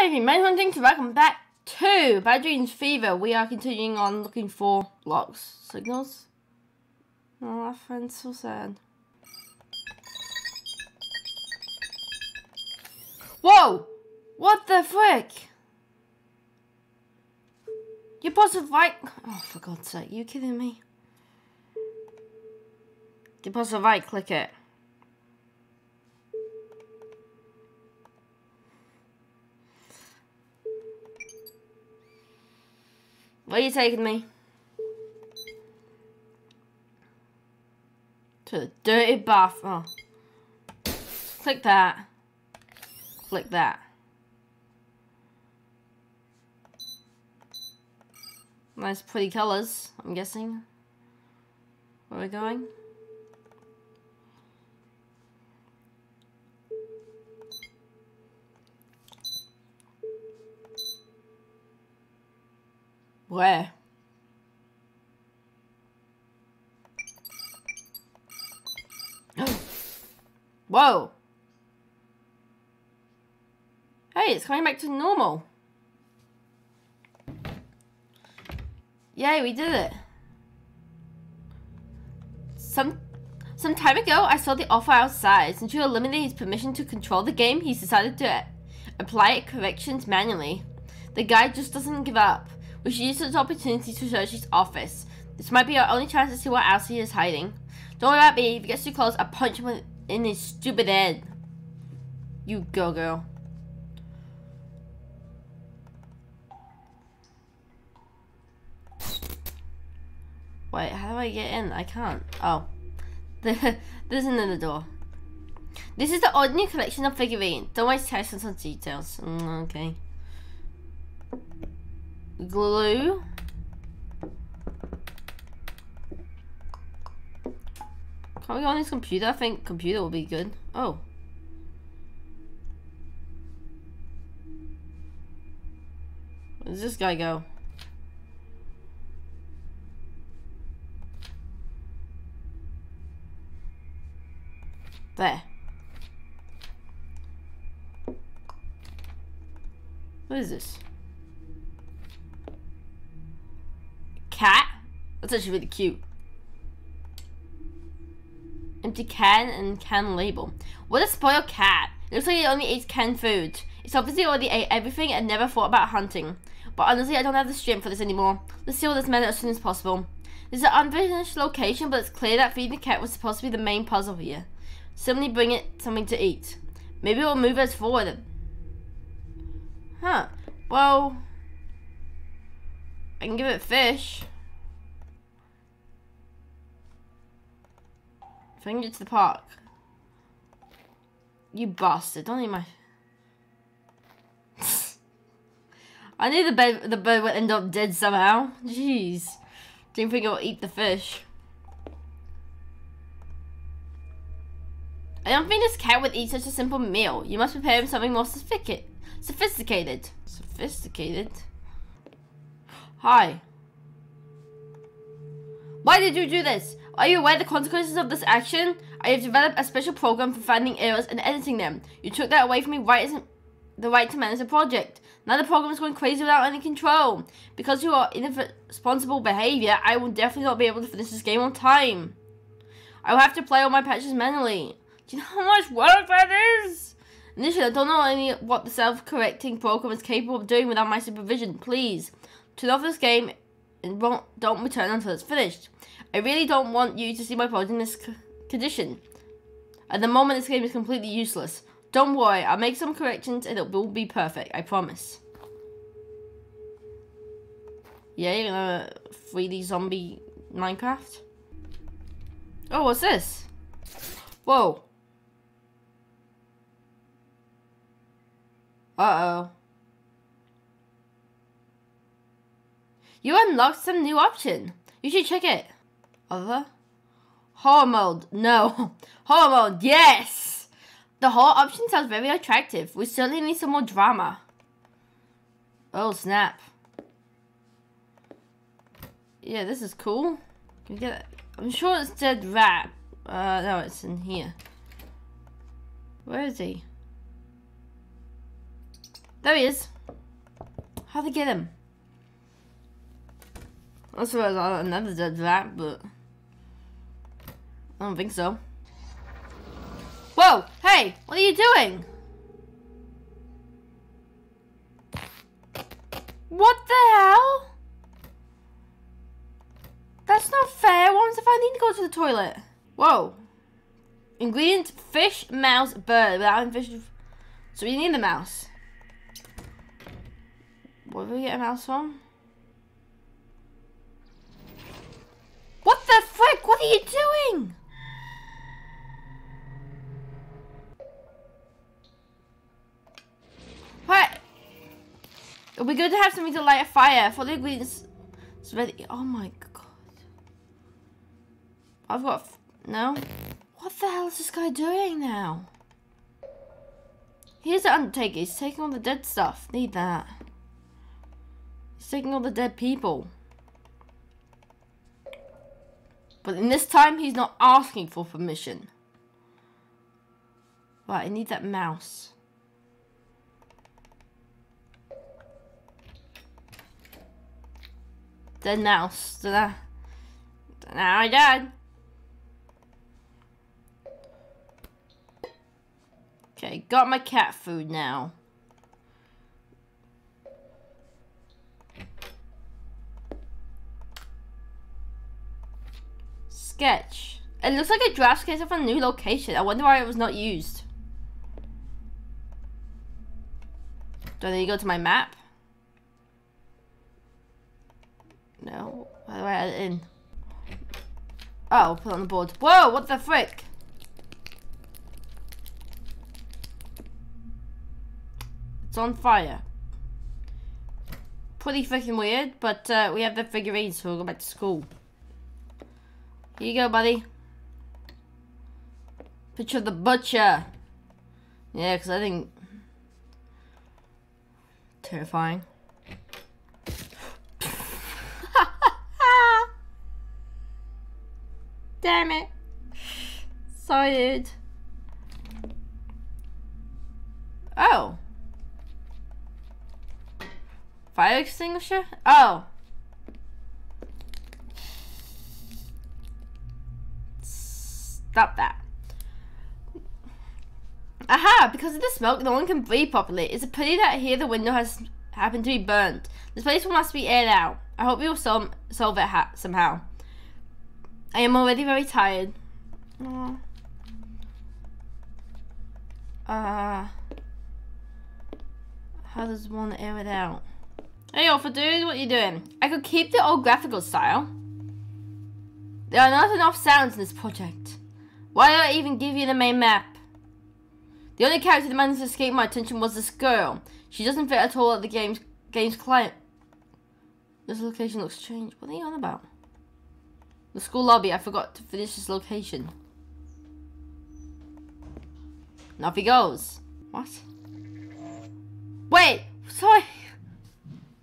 Hey everyone, hunting to welcome back to Bad Dreams Fever. We are continuing on looking for locks. Signals? Oh, my friend's so sad. Whoa! What the frick? You're supposed to right... Oh, for God's sake, you kidding me? Supposed to right click it. Where are you taking me? To the dirty bath. Oh. Click that. Click that. Nice pretty colours, I'm guessing. Where are we going? Where? Whoa! Hey, it's coming back to normal. Yay, we did it. Some some time ago, I saw the offer outside. Since you eliminated his permission to control the game, he's decided to apply corrections manually. The guy just doesn't give up. We should use this opportunity to search his office. This might be our only chance to see what else he is hiding. Don't worry about me. If he gets too close, I'll punch him in his stupid head. You go, girl. Wait, how do I get in? I can't. Oh. There's another door. This is the ordinary collection of figurines. Don't waste time on some details. Mm, okay glue. Can we go on this computer? I think computer will be good. Oh. Where does this guy go? There. What is this? Cat. That's actually really cute. Empty can and can label. What a spoiled cat. It looks like it only eats canned food. It's obviously already ate everything and never thought about hunting. But honestly, I don't have the strength for this anymore. Let's with this matter as soon as possible. This is an unfinished location, but it's clear that feeding the cat was supposed to be the main puzzle here. Simply bring it something to eat. Maybe it'll move us forward. Huh. Well... I can give it fish. If I can get to the park. You bastard, don't eat my... I knew the bird, the bird would end up dead somehow. Jeez. Didn't think it would eat the fish. I don't think this cat would eat such a simple meal. You must prepare him something more sophisticated. Sophisticated. Sophisticated? Hi. Why did you do this? Are you aware of the consequences of this action? I have developed a special program for finding errors and editing them. You took that away from me right as the right to manage the project. Now the program is going crazy without any control. Because you are irresponsible behavior, I will definitely not be able to finish this game on time. I will have to play all my patches manually. Do you know how much work that is? Initially, I don't know any what the self-correcting program is capable of doing without my supervision. Please, turn off this game and don't return until it's finished. I really don't want you to see my pod in this condition. At the moment, this game is completely useless. Don't worry, I'll make some corrections and it will be perfect, I promise. Yeah, you're gonna 3D zombie Minecraft? Oh, what's this? Whoa. Uh-oh. You unlocked some new option. You should check it. Other? Horror mode. No. Horror mode. Yes. The horror option sounds very attractive. We certainly need some more drama. Oh, snap. Yeah, this is cool. Can we get it? I'm sure it's dead rat. Uh, no, it's in here. Where is he? There he is. How'd they get him? I suppose I never did that, but I don't think so. Whoa! Hey! What are you doing? What the hell? That's not fair. What if I need to go to the toilet? Whoa. Ingredients, fish, mouse, bird. Without fish... So we need the mouse. Where do we get a mouse from? What the frick? What are you doing? It'll be good to have something to light a fire for the ingredients. Ready. Oh my god. I've got. No? What the hell is this guy doing now? Here's the Undertaker. He's taking all the dead stuff. Need that. He's taking all the dead people. But in this time, he's not asking for permission. Right, I need that mouse. Mouse. Did I? Now I died. Okay, got my cat food now. Sketch. It looks like a draft sketch of a new location. I wonder why it was not used. Do I need to go to my map? I add it in? Oh, put it on the board. Whoa, what the frick? It's on fire. Pretty freaking weird, but uh, we have the figurines, so we'll go back to school. Here you go, buddy. Picture of the butcher. Yeah, because I think... Terrifying. Damn it. Excited. Oh. Fire extinguisher? Oh. Stop that. Aha! Because of the smoke, no one can breathe properly. It's a pity that here the window has happened to be burnt. This place must be aired out. I hope you'll solve it somehow. I am already very tired. Aww. Uh, how does one air it out? Hey, Alpha Dude, what are you doing? I could keep the old graphical style. There are not enough sounds in this project. Why did I even give you the main map? The only character that managed to escape my attention was this girl. She doesn't fit at all at the game's game's client. This location looks strange. What are you on about? The school lobby. I forgot to finish this location. And off he goes. What? Wait! Sorry!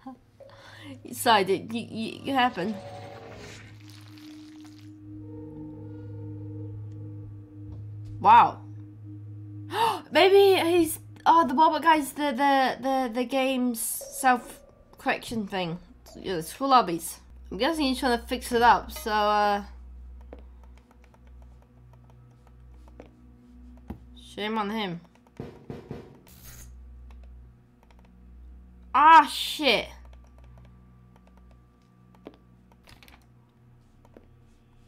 Sorry, did you, you, you happened? Wow. Maybe he's oh the Boba guy's the the the the game's self correction thing. Yeah, the school lobbies. I'm guessing he's trying to fix it up, so, uh... Shame on him. Ah, shit.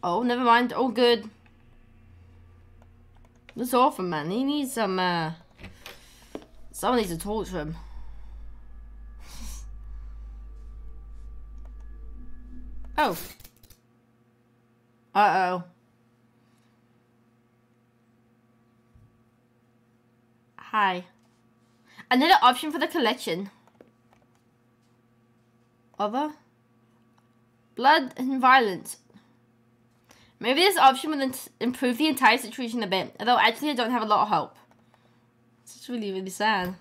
Oh, never mind. All good. This orphan man, he needs some, uh... Someone needs to talk to him. Oh. Uh-oh. Hi. Another option for the collection. Other? Blood and violence. Maybe this option will improve the entire situation a bit, although actually I don't have a lot of hope. It's really, really sad.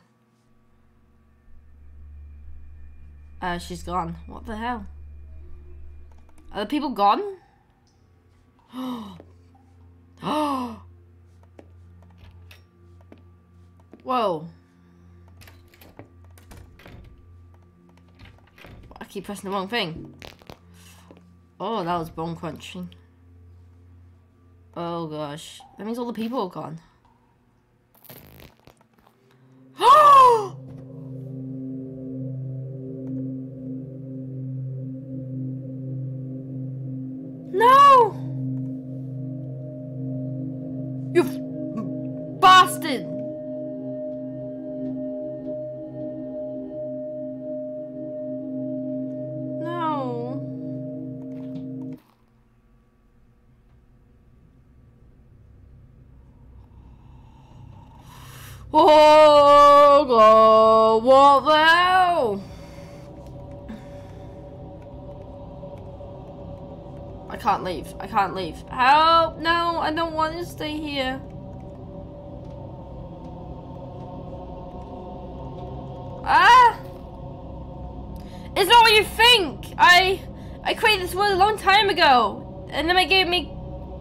Uh, she's gone. What the hell? Are the people gone? Whoa. I keep pressing the wrong thing. Oh, that was bone crunching. Oh gosh. That means all the people are gone. I can't leave. I can't leave. Help! No, I don't want to stay here. Ah! It's not what you think! I I created this world a long time ago. And then it gave me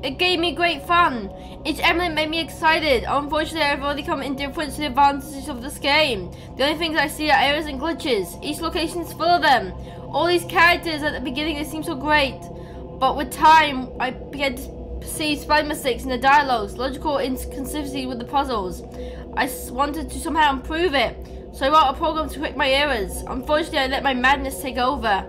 it gave me great fun. Each element made me excited. Unfortunately, I've already come indifferent to the advantages of this game. The only things I see are errors and glitches. Each location is full of them. All these characters at the beginning, they seem so great. But with time, I began to see spelling mistakes in the dialogues, logical inconsistencies with the puzzles. I wanted to somehow improve it. So I wrote a program to correct my errors. Unfortunately, I let my madness take over.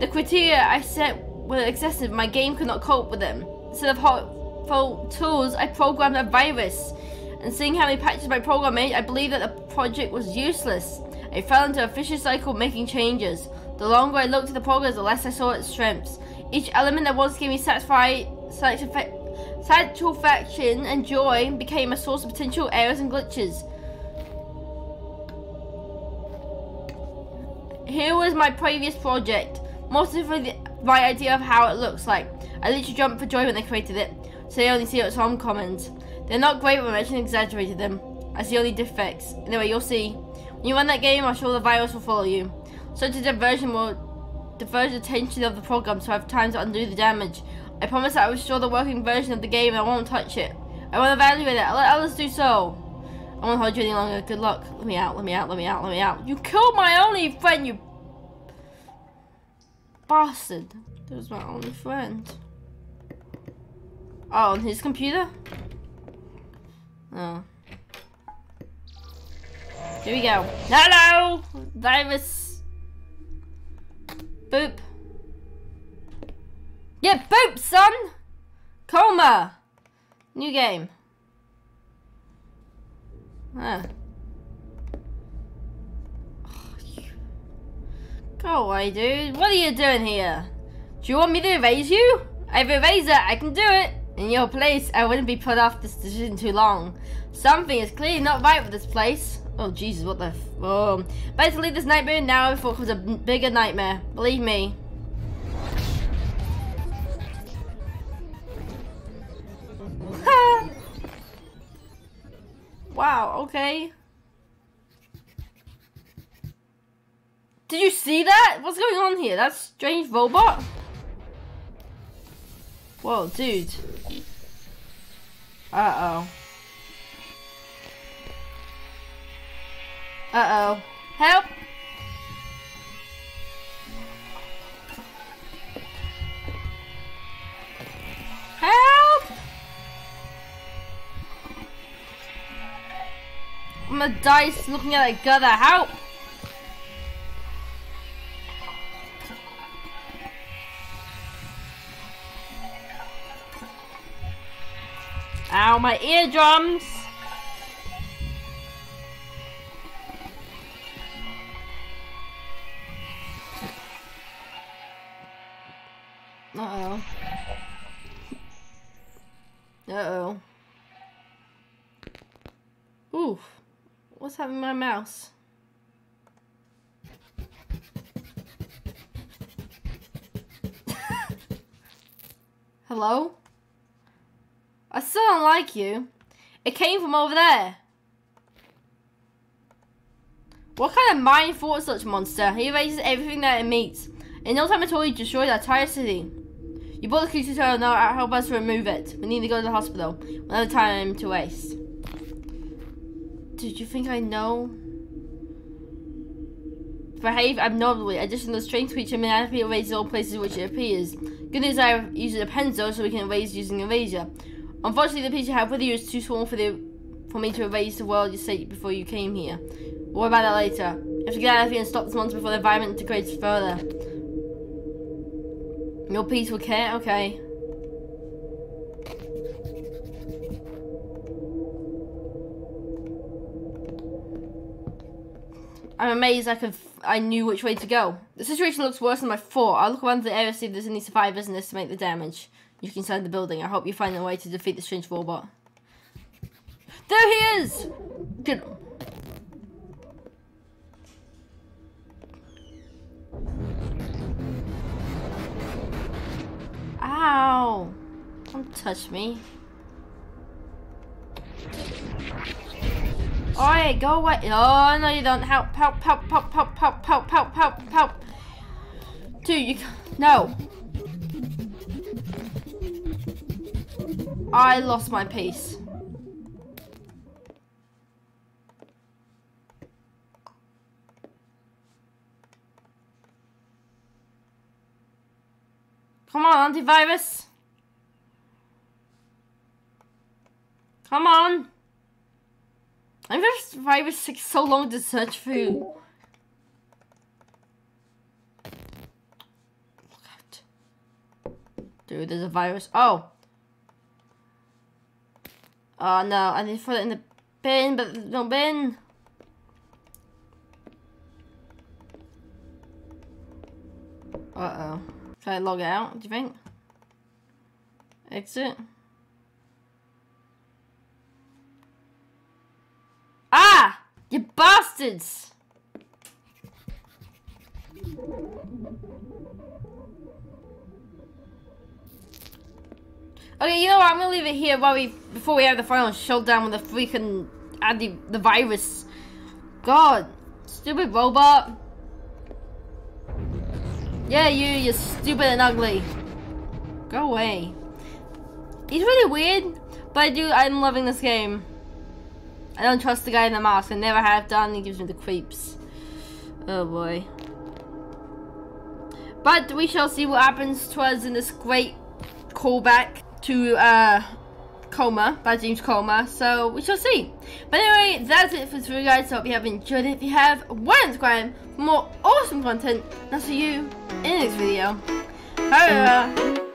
The criteria I set were excessive. My game could not cope with them. Instead of helpful tools, I programmed a virus. And seeing how many patches my program made, I believed that the project was useless. I fell into a vicious cycle making changes. The longer I looked at the progress, the less I saw its strengths. Each element that once gave me satisfied, satisfaction and joy became a source of potential errors and glitches. Here was my previous project. Most of the right idea of how it looks like. I literally jumped for joy when they created it, so they only see it on comments. They're not great when I mention exaggerated them. I see only defects. Anyway, you'll see. When you run that game, I'm sure the virus will follow you. Such a diversion will divert the attention of the program so I have time to undo the damage. I promise that I will show the working version of the game and I won't touch it. I won't evaluate it. I'll let others do so. I won't hold you any longer. Good luck. Let me out, let me out, let me out, let me out. You killed my only friend, you bastard. That was my only friend. Oh, on his computer? Oh. Here we go. Hello! Virus. Boop. Yeah, boop, son! Coma! New game. Ah. Go away, dude. What are you doing here? Do you want me to erase you? I have erased it. I can do it. In your place, I wouldn't be put off this decision too long. Something is clearly not right with this place. Oh, Jesus, what the f- Oh. Better leave this nightmare now before it becomes a bigger nightmare. Believe me. wow, okay. Did you see that? What's going on here? That strange robot? Whoa, dude. Uh-oh. Uh-oh. Help! Help! I'm a dice looking at a gutter. Help! Ow, my eardrums! Uh-oh. Uh-oh. Ooh. What's happening with my mouse? Hello? I still don't like you. It came from over there. What kind of mind thought such monster? He erases everything that it meets. In no time at all, he destroyed our entire city. You bought the to tell now help us remove it. We need to go to the hospital. Another time to waste. Did you think I know? behave abnormally. Additionally, the strange creature may not be erased all places which it appears. Good news I have used a pencil so we can erase using a razor. Unfortunately, the piece you have with you is too small for the for me to erase the world you see before you came here. What about that later. You have get out of here and stop this monster before the environment degrades further. Your will care? Okay. I'm amazed I could. I knew which way to go. The situation looks worse than I thought. I'll look around the area to see if there's any survivors and estimate the damage. You can inside the building. I hope you find a way to defeat the strange robot. There he is! Touch me. Alright, go away. Oh, no, you don't. Help, help, help, help, help, help, help, help, help, help. Dude, you... No. I lost my piece. Come on, antivirus. Come on. I'm just virus takes so long to search for you. Look out. Dude, there's a virus. Oh. Oh no, I need to put it in the bin, but there's no bin. Uh-oh. Can I log out, do you think? Exit? Ah! You bastards! Okay, you know what? I'm gonna leave it here while we before we have the final showdown with the freaking anti the virus. God, stupid robot. Yeah, you, you're stupid and ugly. Go away. He's really weird, but I do. I'm loving this game. I don't trust the guy in the mask. I never have done. He gives me the creeps. Oh boy. But we shall see what happens to us in this great callback to uh, Coma Bad Dream Coma. So we shall see. But anyway, that's it for today, guys. So hope you have enjoyed it. If you have, why subscribe for more awesome content. And I'll see you in the next video. Bye.